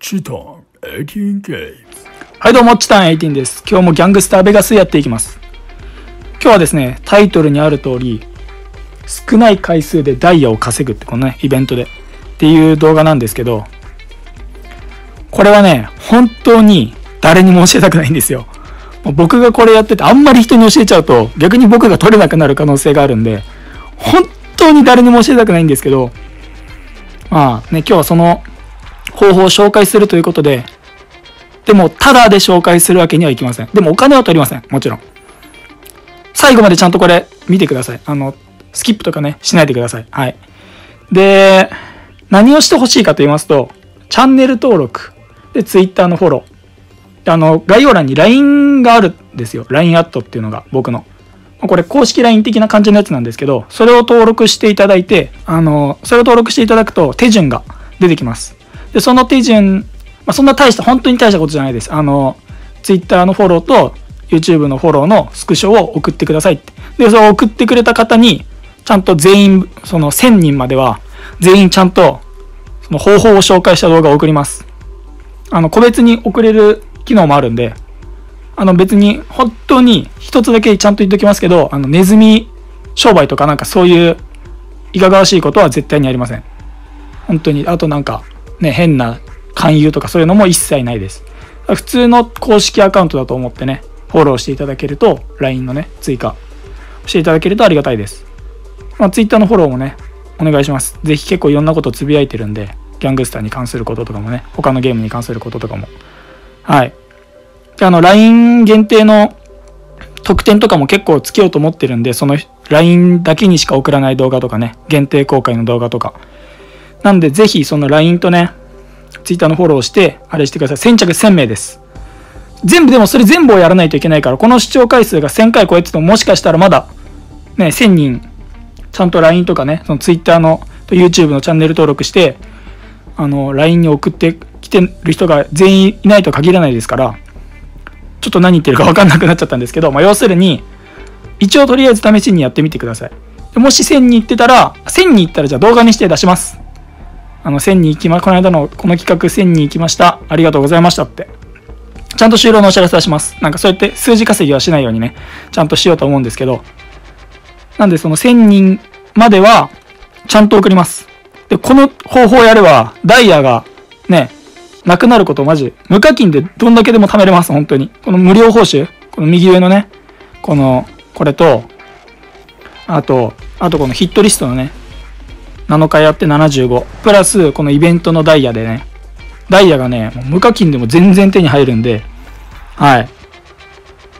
チタン18ゲームはいどうも、チタン18です。今日もギャングスターベガスやっていきます。今日はですね、タイトルにある通り、少ない回数でダイヤを稼ぐってこのね、イベントで。っていう動画なんですけど、これはね、本当に誰にも教えたくないんですよ。もう僕がこれやってて、あんまり人に教えちゃうと、逆に僕が取れなくなる可能性があるんで、本当に誰にも教えたくないんですけど、まあね、今日はその方法を紹介するということで、でも、ただで紹介するわけにはいきません。でも、お金は取りません。もちろん。最後までちゃんとこれ、見てください。あの、スキップとかね、しないでください。はい。で、何をしてほしいかと言いますと、チャンネル登録、で、Twitter のフォロー。あの、概要欄に LINE があるんですよ。LINE アットっていうのが、僕の。これ、公式 LINE 的な感じのやつなんですけど、それを登録していただいて、あの、それを登録していただくと、手順が出てきます。で、その手順、まあ、そんな大した、本当に大したことじゃないです。あの、Twitter のフォローと YouTube のフォローのスクショを送ってくださいって。で、それを送ってくれた方に、ちゃんと全員、その1000人までは、全員ちゃんと、その方法を紹介した動画を送ります。あの、個別に送れる機能もあるんで、あの別に、本当に一つだけちゃんと言っときますけど、あの、ネズミ商売とかなんかそういういかがわしいことは絶対にありません。本当に、あとなんか、ね、変な勧誘とかそういうのも一切ないです。普通の公式アカウントだと思ってね、フォローしていただけると、LINE のね、追加していただけるとありがたいです。まあ、Twitter のフォローもね、お願いします。ぜひ結構いろんなことつぶやいてるんで、ギャングスターに関することとかもね、他のゲームに関することとかも。はい。で、あの、LINE 限定の特典とかも結構つけようと思ってるんで、その LINE だけにしか送らない動画とかね、限定公開の動画とか。なんで、ぜひその LINE とね、Twitter のフォローして、あれしてください。先着1000名です。全部でもそれ全部をやらないといけないから、この視聴回数が1000回超えててももしかしたらまだ、ね、1000人、ちゃんと LINE とかね、その Twitter の、と YouTube のチャンネル登録して、あの、LINE に送ってきてる人が全員いないと限らないですから、ちょっと何言ってるか分かんなくなっちゃったんですけど、まあ、要するに、一応とりあえず試しにやってみてください。でもし1000人行ってたら、1000人行ったらじゃあ動画にして出します。あの、1000人行きま、この間のこの企画1000人行きました。ありがとうございましたって。ちゃんと終了のお知らせはします。なんかそうやって数字稼ぎはしないようにね、ちゃんとしようと思うんですけど、なんでその1000人までは、ちゃんと送ります。で、この方法をやれば、ダイヤがね、なくなることマジ、無課金でどんだけでも貯めれます、本当に。この無料報酬、この右上のね、この、これと、あと、あとこのヒットリストのね、7日やって75。プラス、このイベントのダイヤでね、ダイヤがね、無課金でも全然手に入るんで、はい。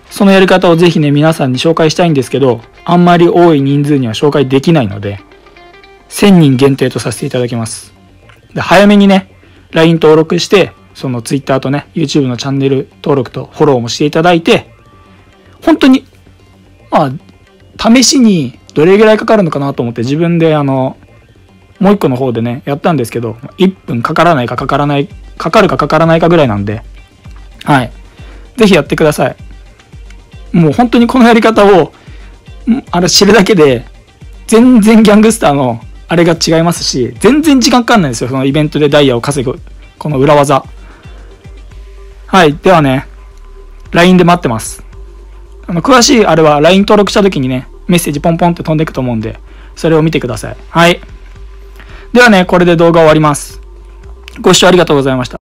そのやり方をぜひね、皆さんに紹介したいんですけど、あんまり多い人数には紹介できないので、1000人限定とさせていただきます。で、早めにね、LINE 登録して、その Twitter とね、YouTube のチャンネル登録とフォローもしていただいて、本当に、まあ、試しにどれぐらいかかるのかなと思って自分であの、もう一個の方でね、やったんですけど、1分かからないかかからない、かかるかかからないかぐらいなんで、はい。ぜひやってください。もう本当にこのやり方を、あれ知るだけで、全然ギャングスターのあれが違いますし、全然時間かかんないんですよ。そのイベントでダイヤを稼ぐ、この裏技。はい。ではね、LINE で待ってます。あの、詳しいあれは LINE 登録した時にね、メッセージポンポンって飛んでいくと思うんで、それを見てください。はい。ではね、これで動画終わります。ご視聴ありがとうございました。